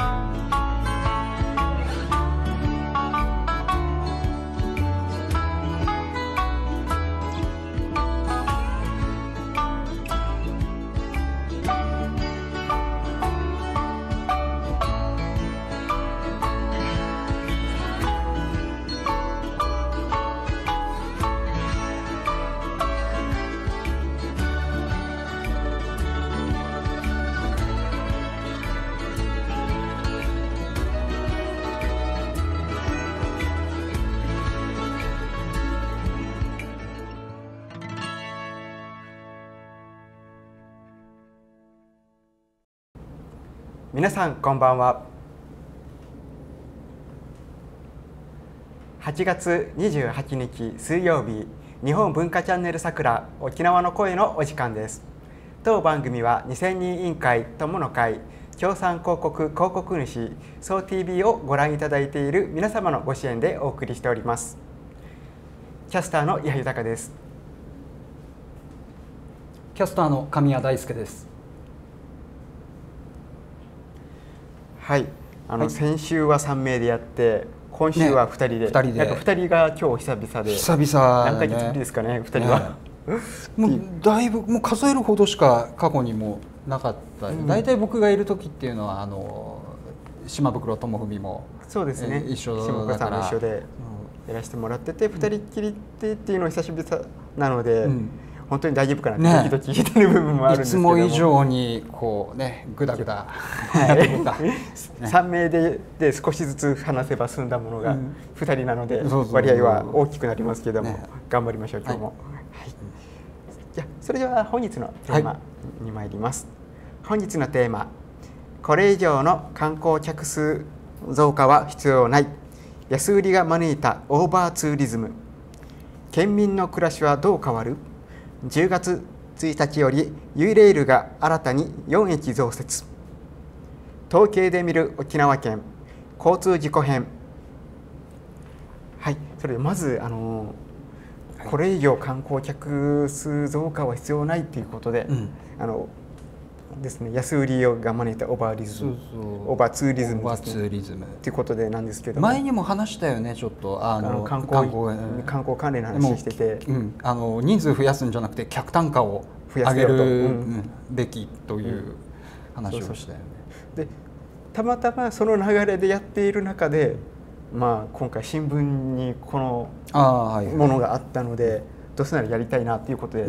Bye. 皆さんこんばんは。8月28日水曜日日本文化チャンネルさくら沖縄の声のお時間です。当番組は2000人委員会友の会協賛広告広告主総 TV をご覧いただいている皆様のご支援でお送りしております。キャスターの矢豊です。キャスターの神谷大輔です。はい。あの、はい、先週は3名でやって今週は2人で、ね、2人で。2人が今日久々で。久々、ね、何ヶ月ぶりですかね2人は、ね、もうだいぶもう数えるほどしか過去にもなかった、うん、大体僕がいる時っていうのはあの島袋智文も。そうですね、一緒だから。一緒でやらせてもらってて、うん、2人っきりってっていうのは久しぶりなので、うん本当に大丈夫かなってドキドキしてる部分もあるんですけどいつも以上にこうねぐだぐだ、はい、3名でで少しずつ話せば済んだものが2人なので割合は大きくなりますけども、頑張りましょう今日も、はい、じゃそれでは本日のテーマに参ります、本日のテーマこれ以上の観光客数増加は必要ない。安売りが招いたオーバーツーリズム。県民の暮らしはどう変わる？10月1日よりユイレールが新たに4駅増設。統計で見る沖縄県交通事故編。はいそれでまずあのこれ以上観光客数増加は必要ないということで、うん、あのですね。安売りが招いたオーバーリズムオーバーツーリズム、オーバーツーリズム。っていうことでなんですけど。前にも話したよねちょっと。あの観光観光関連の話してて、うん、あの人数増やすんじゃなくて客単価を上げるべきという話をしたよね。でたまたまその流れでやっている中で、まあ、今回新聞にこのものがあったので、どうせならやりたいなということで、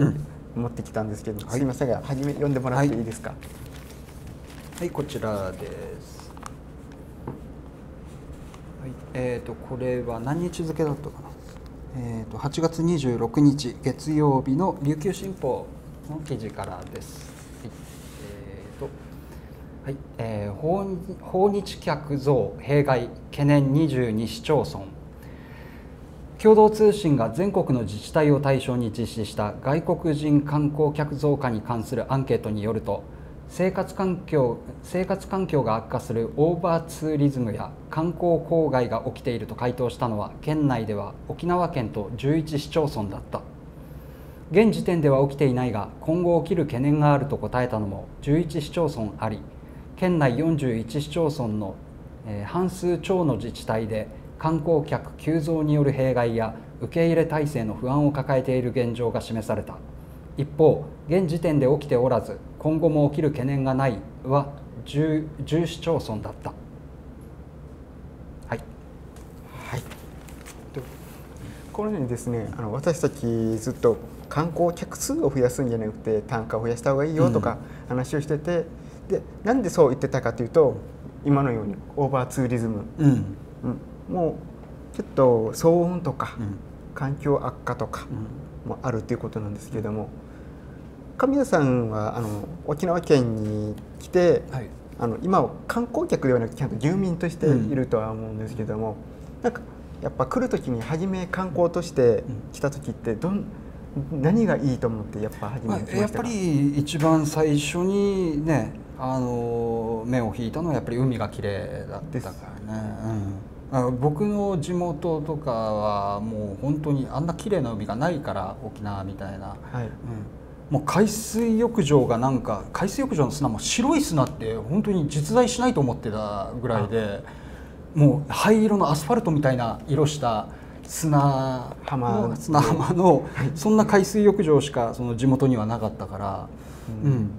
持ってきたんですけど、はい、すみませんが初め読んでもらっていいですか、はい、はい、こちらです。はいえーと、これは何日付だったかな？えーと、と8月26日月曜日の琉球新報の記事からです。はいえーとはいえー、訪訪日客増弊害懸念22市町村共同通信が全国の自治体を対象に実施した外国人観光客増加に関するアンケートによると生活環境生活環境が悪化するオーバーツーリズムや観光郊外が起きていると回答したのは県内では沖縄県と11市町村だった。現時点では起きていないが今後起きる懸念があると答えたのも11市町村あり県内41市町村のえ半数超の自治体で観光客急増による弊害や受け入れ体制の不安を抱えている現状が示された。一方現時点で起きておらず今後も起きる懸念がないは 10, 10市町村だった。はい、はい、このようにですねあの私たちずっと観光客数を増やすんじゃなくて単価を増やした方がいいよとか話をしてて、うん、でなんでそう言ってたかというと今のようにオーバーツーリズム、うん、うんもうちょっと騒音とか、環境悪化とかもあるということなんですけれども神谷さんはあの沖縄県に来て、はい、あの今は観光客ではなくちゃんと住民としているとは思うんですけども、うん、なんかやっぱ来る時に初め観光として来た時ってどん何がいいと思ってやっぱ初めてやっぱり一番最初にねあの目を引いたのはやっぱり海が綺麗だったからね。うん僕の地元とかはもう本当にあんな綺麗な海がないから沖縄みたいな、はい。うん、もう海水浴場がなんか海水浴場の砂も白い砂って本当に実在しないと思ってたぐらいでもう灰色のアスファルトみたいな色した砂浜砂浜のそんな海水浴場しかその地元にはなかったから、うん。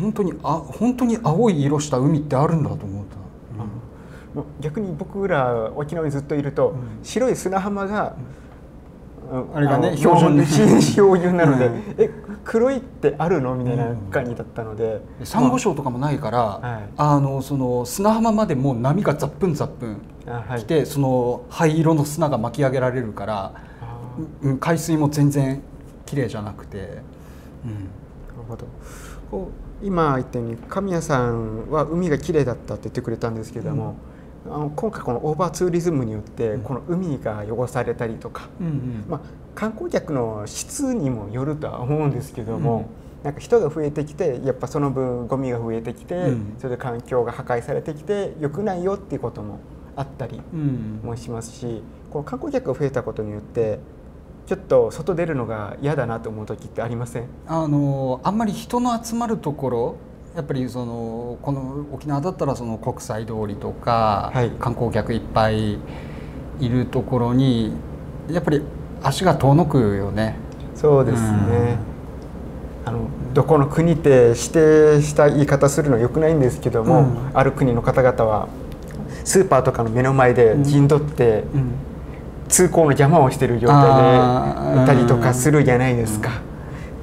本当にあ本当に青い色した海ってあるんだと思った。逆に僕ら沖縄にずっといると、白い砂浜が、うん。あれがねの標準標準 なので、うん。え黒いってあるのみたいな感じだったので、でサンゴ礁とかもないから、はい。あのその砂浜までもう波がザップンザップンあはい。来て、その灰色の砂が巻き上げられるから、海水も全然綺麗じゃなくて、うん。ーなるほど。こう今言ったように神谷さんは海が綺麗だったって言ってくれたんですけども、あの今回このオーバーツーリズムによってこの海が汚されたりとか、うんうん。まあ、観光客の質にもよるとは思うんですけども、なんか人が増えてきてやっぱその分ゴミが増えてきて、うん。それで環境が破壊されてきて良くないよっていうこともあったりうん。もしますしこの観光客が増えたことによってちょっと外出るのが嫌だなと思う時ってありません？あのあんまり人の集まるところやっぱりそのこの沖縄だったらその国際通りとか、はい。観光客いっぱいいるところにやっぱり足が遠のくよね。そうですね、あのどこの国って指定した言い方するのはよくないんですけども、うん。ある国の方々はスーパーとかの目の前で陣取って、うん。通行の邪魔をしている状態でいたりとかするじゃないですか、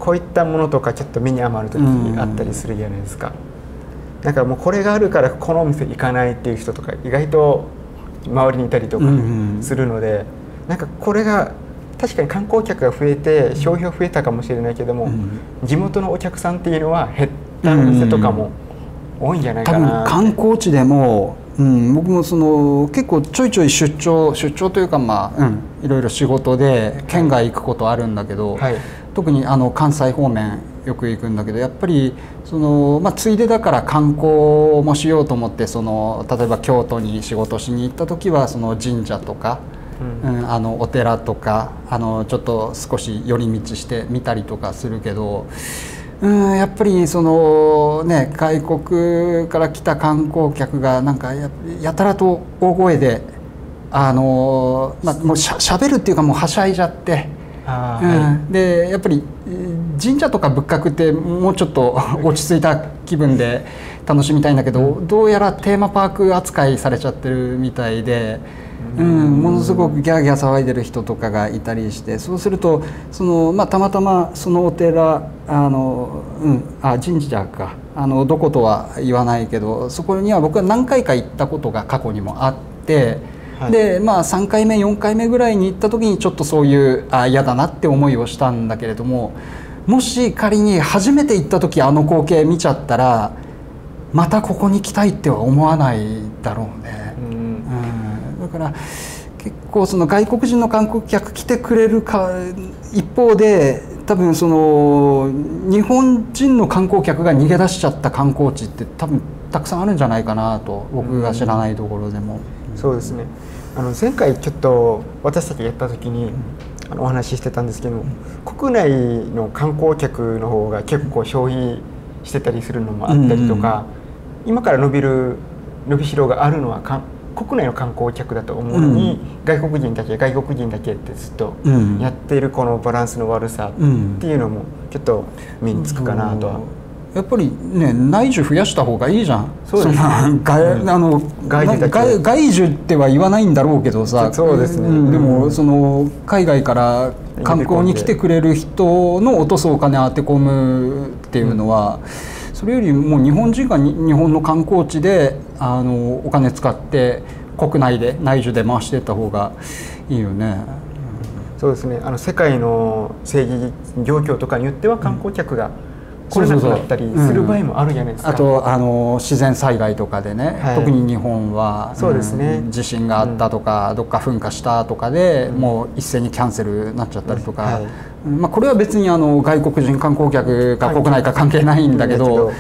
こういったものとかちょっと目に余る時うんあったりするじゃないですか、だからもうこれがあるからこのお店行かないっていう人とか意外と周りにいたりとかうんするので、なんかこれが確かに観光客が増えて消費が増えたかもしれないけども、うん。地元のお客さんっていうのは減ったお店とかも多いんじゃない多かな分観光地でも、うん、僕もその結構ちょいちょい出張出張というかまあ、うん、いろいろ仕事で県外行くことあるんだけど、はい特にあの関西方面よく行くんだけどやっぱりその、まあ、ついでだから観光もしようと思ってその例えば京都に仕事しに行った時はその神社とか、ううんあのお寺とかあのちょっと少し寄り道して見たりとかするけど。うん、やっぱりそのね外国から来た観光客がなんかややたらと大声であのまあもうしゃしゃべるっていうかもうはしゃいじゃって。でやっぱりえー神社とか仏閣ってもうちょっと 落ち着いた気分で楽しみたいんだけど、どうやらテーマパーク扱いされちゃってるみたいで、うんものすごくギャーギャー騒いでる人とかがいたりしてそうするとその、まあ、たまたまそのお寺あの、うん、あ神社か。あのどことは言わないけどそこには僕は何回か行ったことが過去にもあって。はい。でまあ3回目4回目ぐらいに行った時にちょっとそういうあ嫌だなって思いをしたんだけれどももし仮に初めて行った時あの光景見ちゃったらまたここに来たいっては思わないだろうね。だから結構その外国人の観光客来てくれるか一方で多分その日本人の観光客が逃げ出しちゃった観光地って多分たくさんあるんじゃないかなと僕が知らないところでも。そうですね。あの前回ちょっと私たちがやった時に、あのお話ししてたんですけど、国内の観光客の方が結構消費してたりするのもあったりとか、今から伸びる伸びしろがあるのは国内の観光客だと思うのに、外国人だけ外国人だけってずっとうん。やっているこのバランスの悪さっていうのもちょっと目につくかなとは。やっぱりね内需増やした方がいいじゃん。そうです外,、うん。あの外外外需っては言わないんだろうけどさ。そうですね。ん。でうん。もその海外から観光に来てくれる人の落とすお金を当て込むっていうのは、それよりもう日本人がに日本の観光地であのお金使って国内で内需で回していった方がいいよね。そうですね。あの世界の政治状況とかによっては観光客が来れなくなったりする場合もあるじゃないですか。あとあの自然災害とかでね、はい。特に日本はそうですね。ん地震があったとか、どっか噴火したとかで、もう一斉にキャンセルになっちゃったりとか、はい。うんまあ、これは別にあの外国人観光客が国内か関係ないんだけど、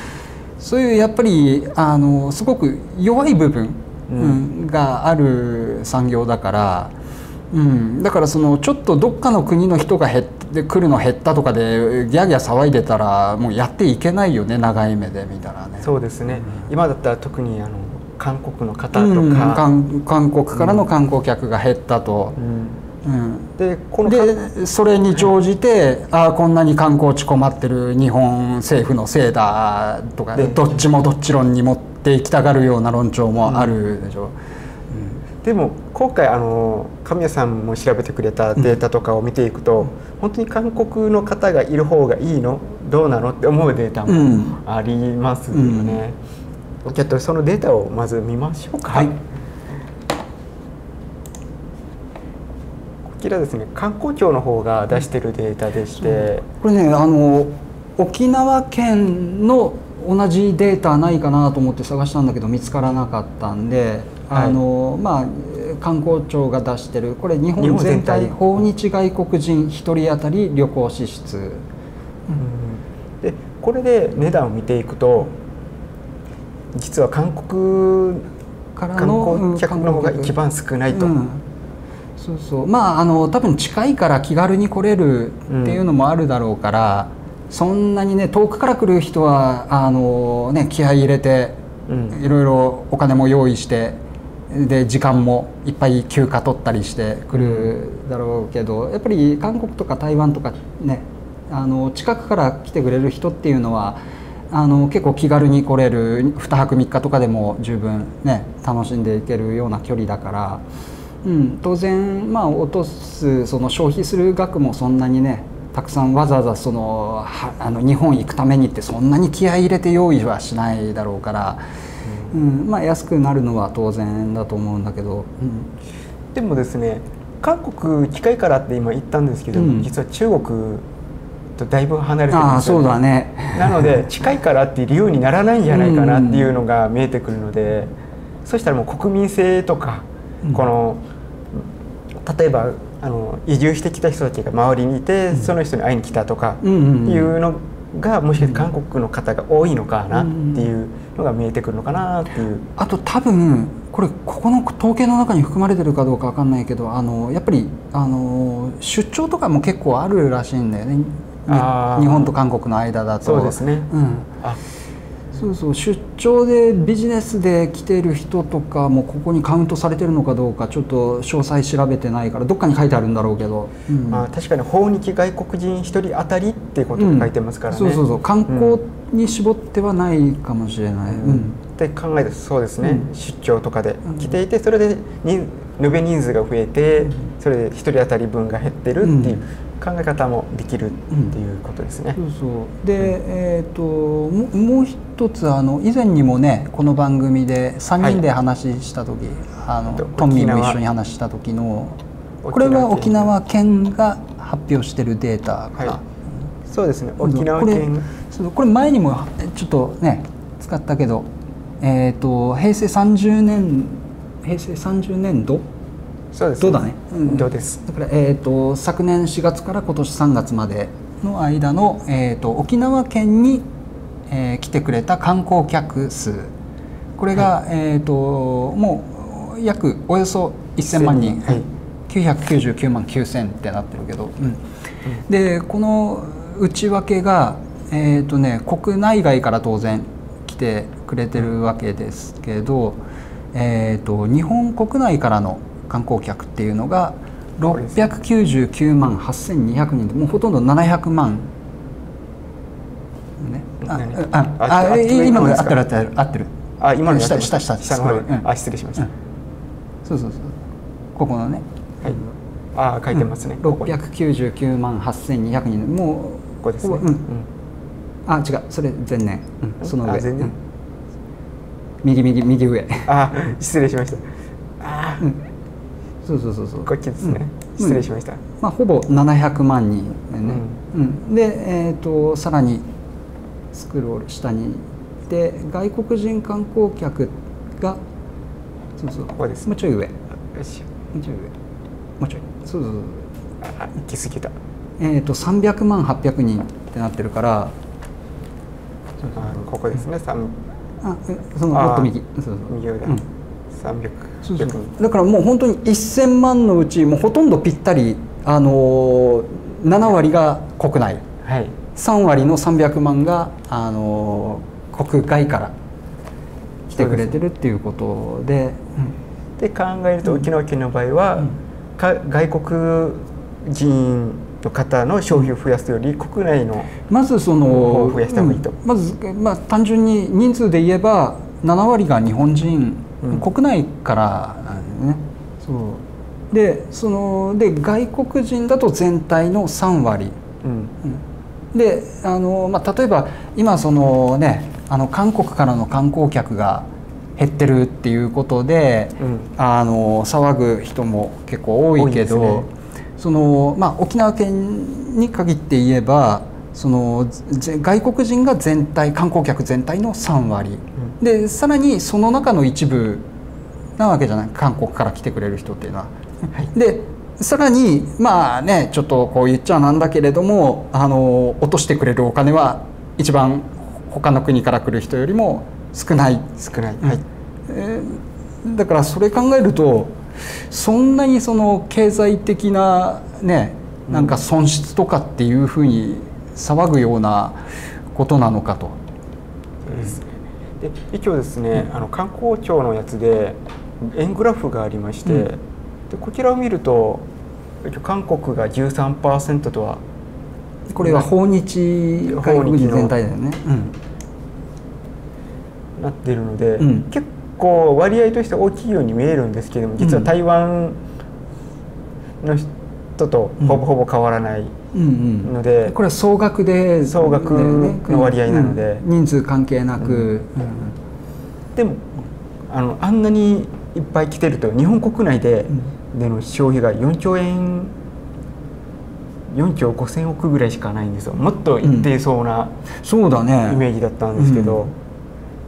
そういうやっぱりあのすごく弱い部分、うんうん。がある産業だから。うん、だからそのちょっとどっかの国の人が減っで来るの減ったとかでギャーギャー騒いでたらもうやっていけないよね長い目で見たらね。そうですね、今だったら特にあの韓国の方とか、うん。韓韓国からの観光客が減ったと。うん。うん。でこのでそれに乗じて、ああこんなに観光地困ってる日本政府のせいだとかでどっちもどっち論に持っていきたがるような論調もあるでしょ。でも今回あの神谷さんも調べてくれたデータとかを見ていくと、本当に韓国の方がいる方がいいの？どうなのって思うデータうん。もありますよね。ちょっとそのデータをまず見ましょうか。はい。こちらですね。観光庁の方が出してるデータでして、これねあの沖縄県の同じデータないかなと思って探したんだけど見つからなかったんで、はいあのまあ観光庁が出してるこれ日日本全体。体訪日外国人1人当たり旅行支出。うん。でこれで値段を見ていくと実は韓国観からの光客の方が一番少ないと。うんそうそう。まああの多分近いから気軽に来れるっていうのもあるだろうから、そんなにね遠くから来る人はあの、ね、気合い入れてうん。いろいろお金も用意してで時間もいっぱい休暇取ったりしてくるだろうけどやっぱり韓国とか台湾とかねあの近くから来てくれる人っていうのはあの結構気軽に来れる。2泊3日とかでも十分ね楽しんでいけるような距離だから、うん、当然まあ落とすその消費する額もそんなにねたくさんわざわざそのあの日本行くためにってそんなに気合い入れて用意はしないだろうから、うんまあ、安くなるのは当然だと思うんだけど、うん。でもですね韓国近いからって今言ったんですけど、うん。実は中国とだいぶ離れてるんですよ、だね。なので近いからって理由にならないんじゃないかなっていうのが見えてくるので、そしたらもう国民性とか、うん。この例えばあの移住してきた人たちが周りにいて、その人に会いに来たとかうんうんうん。いうのがもしかして韓国の方が多いのかなっていうのが見えてくるのかなっていう。あと多分これここの統計の中に含まれてるかどうかわかんないけどあのやっぱりあの出張とかも結構あるらしいんだよね。日本と韓国の間だと。そうですね。うん、あそうそう出張でビジネスで来てる人とかもここにカウントされてるのかどうかちょっと詳細調べてないからどっかに書いてあるんだろうけど、うん。まあ、確かに訪日外国人1人当たりっていうことが書いてますからね。そうそうそう。観光に絞ってはないかもしれない、うん。うんって考えるとそうですね、うん。出張とかでうん。来ていてそれで人延べ人数が増えてそれで1人当たり分が減ってるっていう考え方もできるっていうことですね。そうそう。で、えっ、とももう一つあの以前にもねこの番組で3人で話した時、あのとトンミーも一緒に話した時のこれは沖縄県が。発表してるデータか。な、はい。そうですね。うん。沖縄これ県これ前にもちょっとね使ったけど、えっと平成30年平成30年度そうです。どうだね、うん。どうです？だから、えー、と昨年4月から今年3月までの間の、えー、と沖縄県に、えー来てくれた観光客数。これが、えー、ともう約およそ1000万人、はい。999万9000ってなってるけど、うん。でこの内訳が、えーとね、国内外から当然来てくれてるわけですけど、えー、と日本国内からの観光客っていうのが699万8200人でもうほとんど700万。ね、あ今の合ってる合ってる合ってる。あ今の下下下下。のうん。あ失礼しました、うん。そうそうそう。ここのね。はい。あ書いてますね、ここに699万8200人。もうここですね、うん。あ違う。それ前年、うん。その上。あ前年。うん。右右右上。あ失礼しました。あうんそうそうそうそう。こっちですね、うん。失礼しました、まあ、ほぼ700万人でね、うん。で、えー、とさらにスクロール下に行って外国人観光客がそうそう。ここですもうちょい上。もよしうちょい上。もうちょい。そうそうそうあ行き過ぎた。えー、と300万800人ってなってるから。あここですね、三あえそのもっと右。そうそう。右上だ、うん。三百そうそう。だからもう本当に1000万のうちもうほとんどぴったりあのー7割が国内。はい。3割の300万があの国外から来てくれてるっていうことで。で考えると沖縄県の場合は、か外国人の方の消費を増やすより国内のまずその増やした方がいいと。うん。まず、まあ、単純に人数で言えば7割が日本人、うん。国内からなんでね。そう。でそので外国人だと全体の3割。うん。であの、まあ、例えば今そのねあの韓国からの観光客が減ってるっていうことで、うん。あの騒ぐ人も結構多いけどね。その、まあ、沖縄県に限って言えばそのぜ外国人が全体観光客全体の3割、でさらにその中の一部なわけじゃない。韓国から来てくれる人っていうのは。でさらにまあねちょっとこう言っちゃなんだけれどもあの落としてくれるお金は一番他の国から来る人よりも少ない。少ない、はい。えーだからそれ考えるとそんなにその経済的なねなんか損失とかっていうふうに騒ぐようなことなのかと。で一応ですね、あの観光庁のやつで円グラフがありまして、うん。でこちらを見ると韓国が13%とはこれは訪日外国人全体だよね。なっているので、うん。結構割合として大きいように見えるんですけども実は台湾の人とほぼほぼ変わらないうんうん。ので、これは総額で。総額の割合なので。うん。人数関係なく、でもあのあんなにいっぱい来てると日本国内で,、での消費が4兆円4兆5,000億ぐらいしかないんですよ。もっといってそうなそうだね。イメージだったんですけど、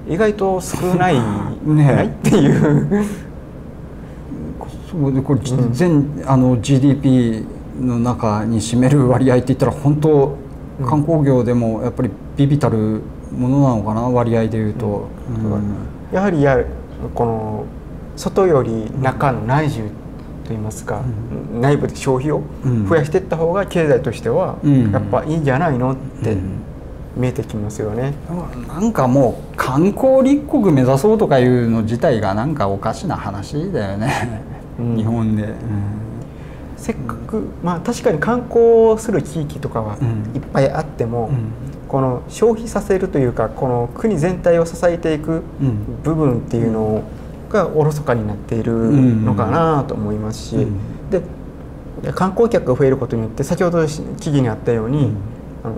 意外と少ない ね。ないっていう。そうでこれ、うん全あの GDP の中に占める割合って言ったら本当うん観光業でもやっぱりビビたるものなのかな割合でいうと、うん。うんやはりやこの外より中の内需といいますか、内部で消費をうん増やしていった方が経済としてはうん。やっぱいいんじゃないのってうん。見えてきますよね。なんかもう観光立国目指そうとかいうの自体がなんかおかしな話だよね、うん。日本で、せっかくまあ確かに観光する地域とかはうん。いっぱいあっても、うん。この消費させるというかこの国全体を支えていくうん。部分っていうのがおろそかになっているのかなと思いますし、うん。で観光客が増えることによって先ほど記事にあったように、うん。あの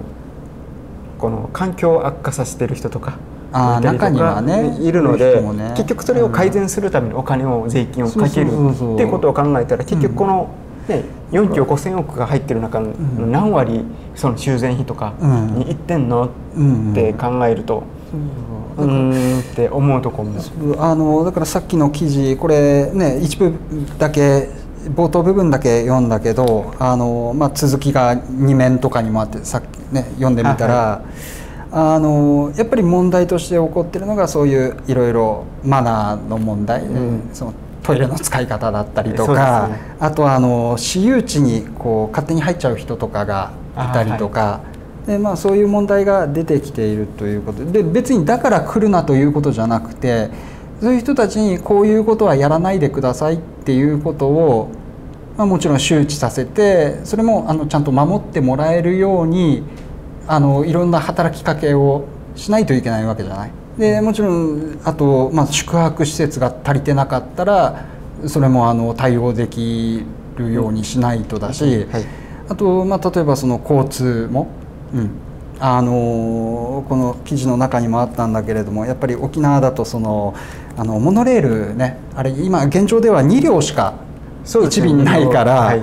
この環境を悪化させてる人とかあ中にはねいるので、ね。結局それを改善するためにお金を税金をかけるっていうことを考えたら結局この、ね、4兆5,000億が入ってる中のん何割その修繕費とかにいってんの？うん。って考えると、う。ーんって思うところも。あのだからさっきの記事これね一部だけ冒頭部分だけ読んだけどあの、まあ、続きが2面とかにもあってさっきね読んでみたら、あのやっぱり問題として起こってるのがそういういろいろマナーの問題、うん。そのトイレの使い方だったりとか、ねあとはあの私有地にこう勝手に入っちゃう人とかがいたりとか。でまあ、そういう問題が出てきているということで別にだから来るなということじゃなくてそういう人たちにこういうことはやらないでくださいっていうことを、まあ、もちろん周知させてそれもあのちゃんと守ってもらえるようにあのいろんな働きかけをしないといけないわけじゃない。でもちろんあと、まあ、宿泊施設が足りてなかったらそれもあの対応できるようにしないとだし、はい。あと、まあ、例えばその交通も、うん。あのこの記事の中にもあったんだけれどもやっぱり沖縄だとそのあのモノレールねあれ今現状では2両しか1そうですね。便ないから、はい。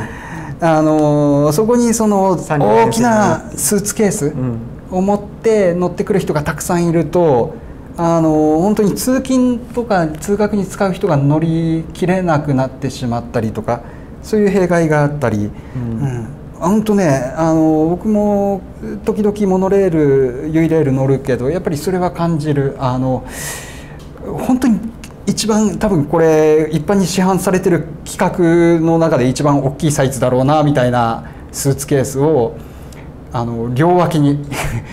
あのそこにその大きなスーツケースうん。を持って乗ってくる人がたくさんいるとあの本当に通勤とか通学に使う人が乗り切れなくなってしまったりとかそういう弊害があったり。うん。うん。本当ねあの僕も時々モノレールユイレール乗るけどやっぱりそれは感じる。あの本当に一番多分これ一般に市販されてる規格の中で一番大きいサイズだろうなみたいなスーツケースをあの両脇に。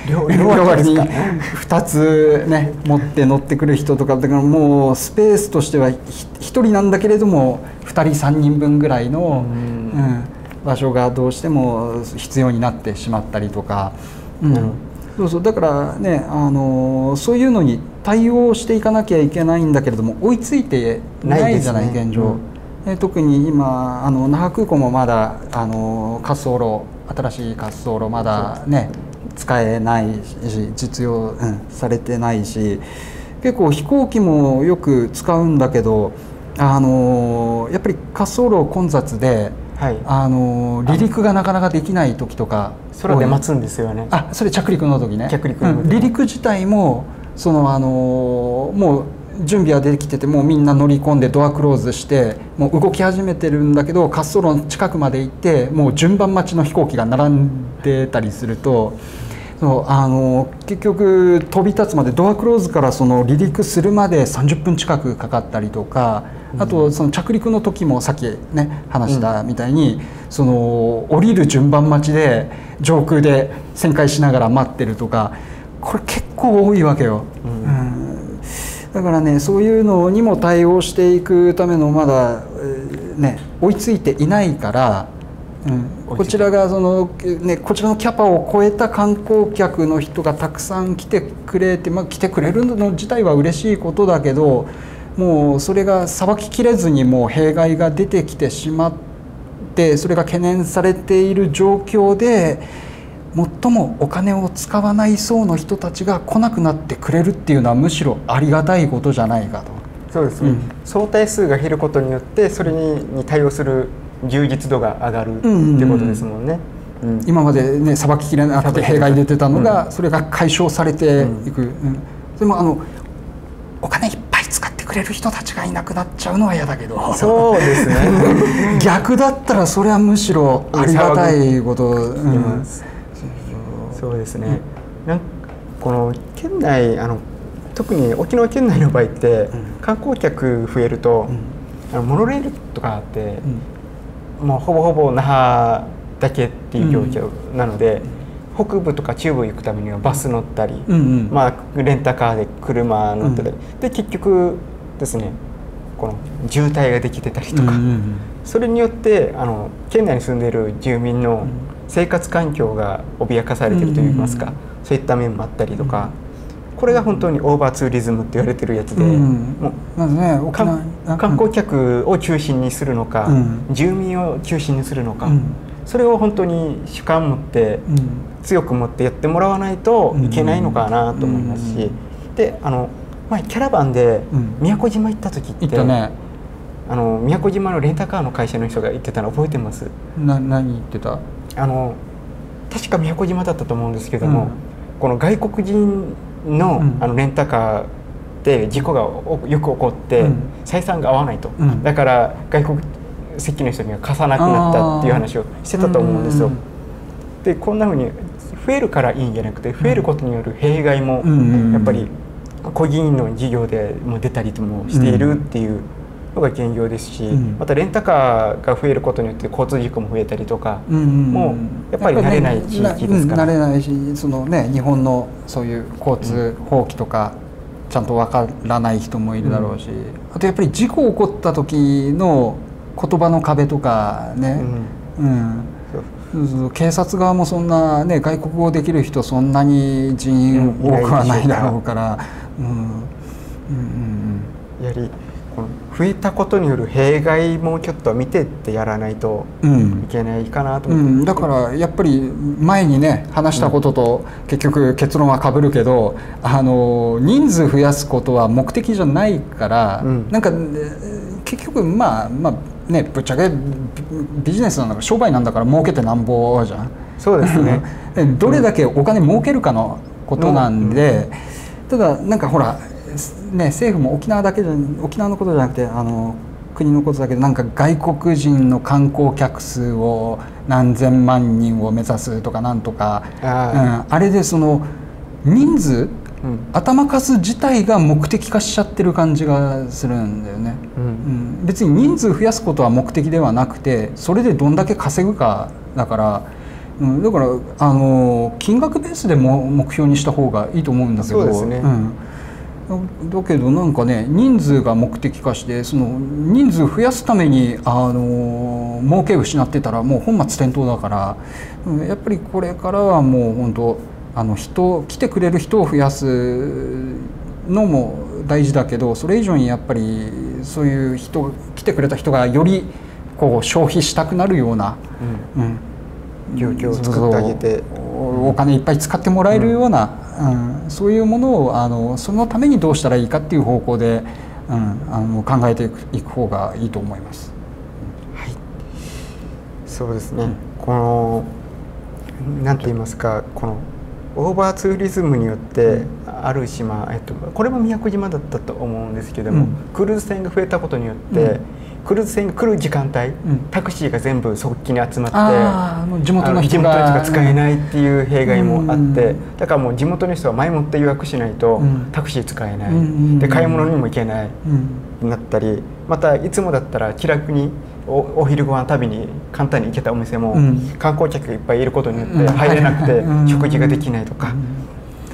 両両脇に両脇ですか2つね持って乗ってくる人とかだからもうスペースとしては1人なんだけれども2人3人分ぐらいの、うん。うん場所がどうしても必要になってしまったりとか、うん。そうそう。だからねあのそういうのに対応していかなきゃいけないんだけれども追いついてないじゃないね。現状。え特に今あの那覇空港もまだあの滑走路新しい滑走路まだね使えないし実用、うん、されてないし結構飛行機もよく使うんだけどあのやっぱり滑走路混雑ではい。あの離陸がなかなかできない時とか空で待つんですよね。あそれ着陸の時ね。着陸うん離陸自体もそのあのもう準備はできててもうみんな乗り込んでドアクローズしてもう動き始めてるんだけど滑走路の近くまで行ってもう順番待ちの飛行機が並んでたりすると。そうあの結局飛び立つまでドアクローズからその離陸するまで30分近くかかったりとかあとその着陸の時もさっきね話したみたいに、その降りる順番待ちで上空で旋回しながら待ってるとかこれ結構多いわけよ。うんうんだからねそういうのにも対応していくためのまだ、えーね、追いついていないから、うん、こちらがその、ね、こちらのキャパを超えた観光客の人がたくさん来てくれて、まあ、来てくれるの自体は嬉しいことだけどもうそれがさばききれずにもう弊害が出てきてしまってそれが懸念されている状況で。最もお金を使わない層の人たちが来なくなってくれるっていうのはむしろありがたいことじゃないかと。そうです。ね、うん。相対数が減ることによってそれにに対応する充実度が上がるってうんうんうんことですもん。ね。うん。今までねさばききれなくて弊害出てたのが、それが解消されていく、うん。でもあのお金いっぱい使ってくれる人たちがいなくなっちゃうのは嫌だけど。そうですね。逆だったらそれはむしろありがたいこと、うん。うんそうですね。なんこの県内あの特に沖縄県内の場合って、観光客増えると、あのモノレールとかあって、もうほぼほぼ那覇だけっていう状況なので、北部とか中部行くためにはバス乗ったり、うんうん。まあ、レンタカーで車乗ってたり、で結局ですねこの渋滞ができてたりとか、うんうんそれによってあの県内に住んでいる住民の生活環境が脅かされているといいますか、うんそういった面もあったりとか、これが本当にオーバーツーリズムって言われてるやつで、まずね観観光客を中心にするのか、うん。住民を中心にするのか、うん。それを本当に主観持って、うん。強く持ってやってもらわないといけないのかなと思いますし、うん。であの前キャラバンでうん。宮古島行った時って、ね。あの宮古島のレンタカーの会社の人が言ってたの覚えてます？な何言ってた？あの確か宮古島だったと思うんですけども、うん。この外国人の,、うん。あのレンタカーで事故がおよく起こって、うん。採算が合わないと、うん。だから外国籍の人には貸さなくなったっていう話をしてたと思うんですよ。うん。でこんなふうに増えるからいいんじゃなくて増えることによる弊害もやっぱり個人の事業でも出たりもしているっていうのが現状ですし、うん。またレンタカーが増えることによって交通事故も増えたりとか、うんうんうん。もうやっぱり慣れない地域ですか？らなうん慣れないしそのね日本のそういう交通法規とかちゃんとわからない人もいるだろうし、あとやっぱり事故起こった時の言葉の壁とかね、うん。警察側もそんなね外国語できる人そんなに人員多くはないだろうから、うんうんうんやはり増えたことによる弊害もちょっと見てってやらないとうん。うんいけないかなとう思って、ん、だからやっぱり前にね話したことと結局結論はかぶるけど、あの人数増やすことは目的じゃないから、うん。なんかえー結局まあまあねぶっちゃけビビジネスなんだから商売なんだから儲けてなんぼじゃん。そうですね。でどれだけお金儲けるかのことなんで、ただなんかほら、ね、政府も沖縄だけじゃ沖縄のことじゃなくてあの国のことだけどなんか外国人の観光客数を何千万人を目指すとかなんとかあうん、あれでその人数うん。頭数自体が目的化しちゃってる感じがするんだよね。うん。うん、別に人数増やすことは目的ではなくてそれでどんだけ稼ぐかだから、うん、だからあの金額ベースでも目標にした方がいいと思うんだけど。そうですね。うん、だけどなんかね人数が目的化してその人数増やすためにあの儲けを失ってたらもう本末転倒だから、うん、やっぱりこれからはもう本当あの人来てくれる人を増やすのも大事だけどそれ以上にやっぱりそういう人来てくれた人がよりこう消費したくなるような、うん、状況を作ってあげておお金いっぱい使ってもらえるような、うんそういうものをあのそのためにどうしたらいいかっていう方向で、うん、あの考えていくいく方がいいと思います。はい、そうですね、このなんて言いますかこのオーバーツーリズムによってある島、えっと、これも宮古島だったと思うんですけども、うん。クルーズ船が増えたことによって、うん。クルーズ船が来る時間帯、ん。タクシーが全部側近に集まって地元の人が。使えないっていう弊害もあって、うん。だからもう地元の人は前もって予約しないとうん。タクシー使えない、うん。で買い物にも行けない。うん。なったりまたいつもだったら気楽におお昼ご飯食べに簡単に行けたお店も、うん。観光客がいっぱいいることによってうん。入れなくてうん。食事ができないとか、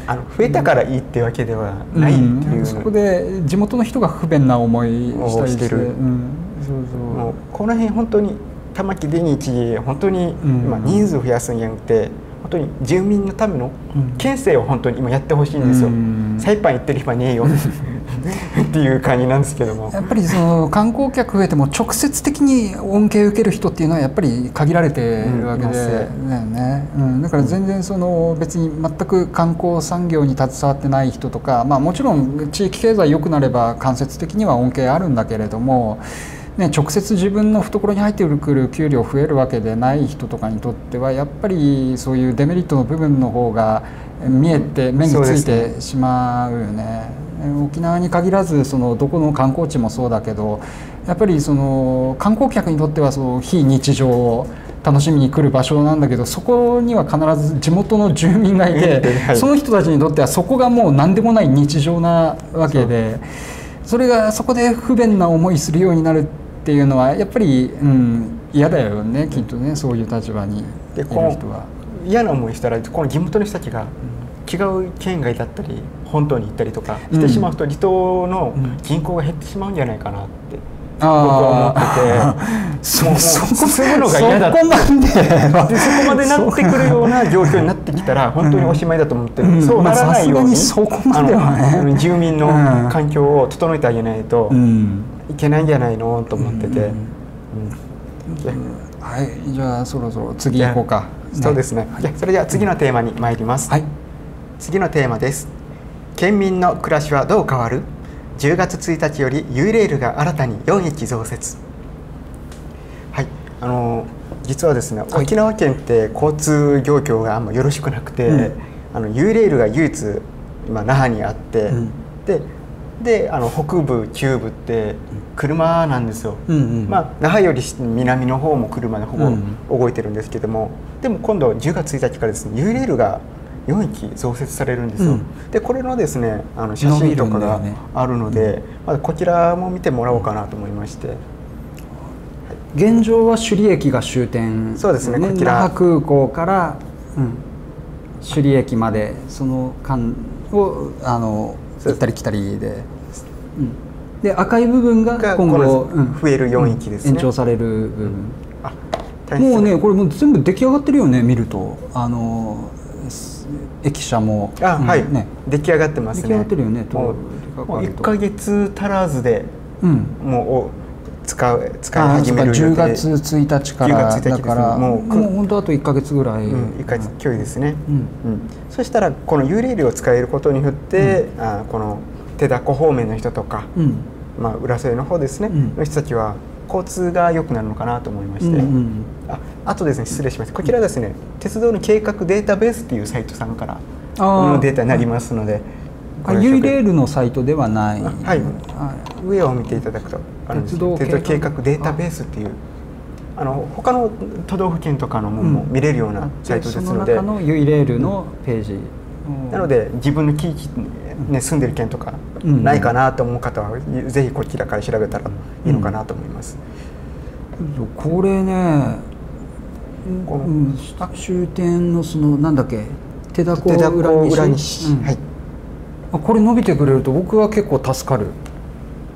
あの増えたからいいってわけではないっていう、ん。そこで地元の人が不便な思いしたりして。る。うん、そうそう。もうこの辺本当に玉城デニー知事本当にうん。今人数増やすんじゃなくて本当に住民のためのうん。県政を本当に今やってほしいんですよ、うん。サイパン行ってる暇ねえよ っていう感じなんですけども。やっぱりその観光客増えても直接的に恩恵を受ける人っていうのはやっぱり限られてるわけで、だよね、うん、だから全然その別に全く観光産業に携わってない人とか、まあ、もちろん地域経済良くなれば間接的には恩恵あるんだけれども、ね、直接自分の懐に入ってくる給料増えるわけでない人とかにとってはやっぱりそういうデメリットの部分の方が見えて目についてしまうよね。沖縄に限らずそのどこの観光地もそうだけどやっぱりその観光客にとってはその非日常を楽しみに来る場所なんだけどそこには必ず地元の住民がいて、はいその人たちにとってはそこがもう何でもない日常なわけでそれがそこで不便な思いするようになるっていうのはやっぱり、うん、嫌だよねきっとねそういう立場にいる人は。嫌な思いしたらこの地元の人たちが違う県外だったり本島に行ったりとかしてしまうと離島の人口が減ってしまうんじゃないかなって僕は思ってて そもう進むのが嫌だって。そこまで。なってくるような状況になってきたら本当におしまいだと思ってる、うん。そうならないように,、ま住民のうん。環境を整えてあげないとうん。いけないんじゃないの？と思ってて、はい。じゃあそろそろ次行こうか、そうですね、じゃあそれでは次のテーマに参ります、はい次のテーマです。県民の暮らしはどう変わる？10月1日よりユイレールが新たに4駅増設はい。あの実はですね、はい。沖縄県って交通状況があんまよろしくなくて、うん。あのユイレールが唯一今那覇にあって、うん。でであの北部中部って車なんですよ、うんうんまあ、那覇より南の方も車でほぼうん動いてるんですけども、でも今度10月1日からですねユイレールが4駅増設されるんですよ、うん。でこれのですねあの写真とかがあるので、まずこちらも見てもらおうかなと思いまして、現状は首里駅が終点。そうですねこちら。那覇空港から、うん、首里駅までその間をあの行ったり来たりで、うん、で赤い部分がが今後、増える4駅ですね。延長される部分、もうねこれもう全部出来上がってるよね見ると。あのす駅舎も。あ、うんはい、ね。出来上がってますね。出来上がってるよねもうともう1か月足らずでうん。もうお使う使いあ始める10予定で。月1日から10月1日だからもうもう本当あと1か月ぐらい、うん、1か月距離ですね、うん。うん。そしたらこのレールを使えることによって、あこの手だこ方面の人とか、うん。まあ、浦添の方ですね、うん。の人たちは交通が良くなるのかなと思いまして、うんうんああとですね失礼しました。こちらですね鉄道の計画データベースっていうサイトさんからのデータになりますので、ユイレールのサイトではない。あはい。あ上を見ていただくとあるんです鉄道計画データベースっていう。あの他の都道府県とかのものも見れるようなサイトですので、その中のユイレールのページ。なので自分の地域に、ね、住んでる県とかうん。ないかなと思う方は、ぜひこちらから調べたらいいのかなと思います。これねうん、終点のそのなんだっけ？手だこ裏西？はい。あこれ伸びてくれると僕は結構助かる。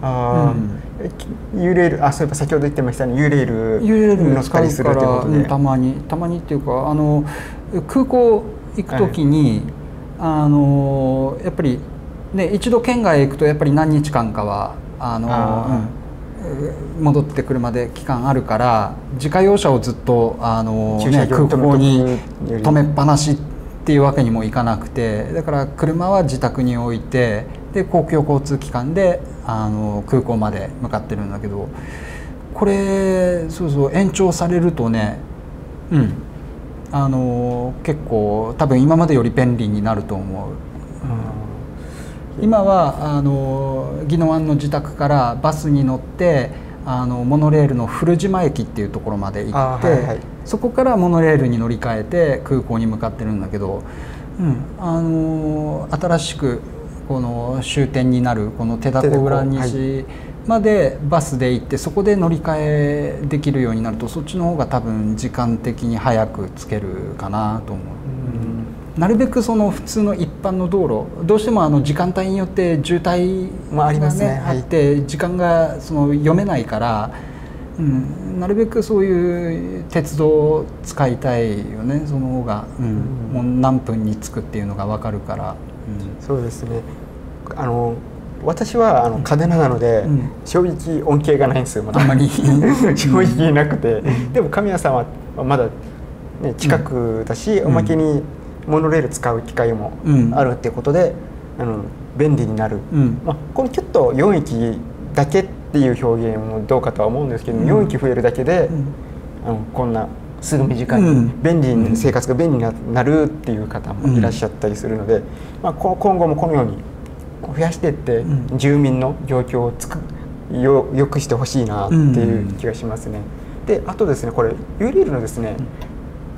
ああ、えき U レールあそういえば先ほど言ってましたね。U レール U レーするということで、うんたまに。たまにっていうかあの空港行く時に、あのやっぱりね一度県外へ行くとやっぱり何日間かはあのあうん戻ってくるまで期間あるから自家用車をずっとあの、ね、空港に止めっぱなしっていうわけにもいかなくてだから車は自宅に置いてで公共交通機関であの空港まで向かってるんだけどこれそうそう延長されるとねうん。あの結構多分今までより便利になると思う。今はあの宜野湾の自宅からバスに乗ってあのモノレールの古島駅っていうところまで行って、はいはい。そこからモノレールに乗り換えて空港に向かってるんだけど、うん、あの新しくこの終点になるこの手だこ裏西までバスで行ってそこで乗り換えできるようになるとそっちの方が多分時間的に早くつけるかなと思う。なるべくその普通の一般の道路どうしてもあの時間帯によって渋滞がねますね。はい。あって時間がその読めないから、うん、なるべくそういう鉄道を使いたいよねその方が、うん。うん。もう何分に着くっていうのが分かるから、そうですね。あの私はあの嘉手納なので、うん。正直恩恵がないんですよまだ。あんまり。正直なくて、でも神谷さんはまだ、ね、近くだし、ん。おまけにモノレール使う機会もうん。あるっていうことで、あの便利になる、うん。まあ、このキュッと4駅だけっていう表現もどうかとは思うんですけど、うん。4駅増えるだけで、うん。あのこんなすぐ短い、うん。便利に、うん生活が便利にななるっていう方もいらっしゃったりするので、まあ、こ今後もこのように増やしていって、うん。住民の状況をつくよよくしてほしいなっていう気がしますね。であとですねこれユーリールのですね、